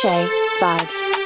Shay Vibes.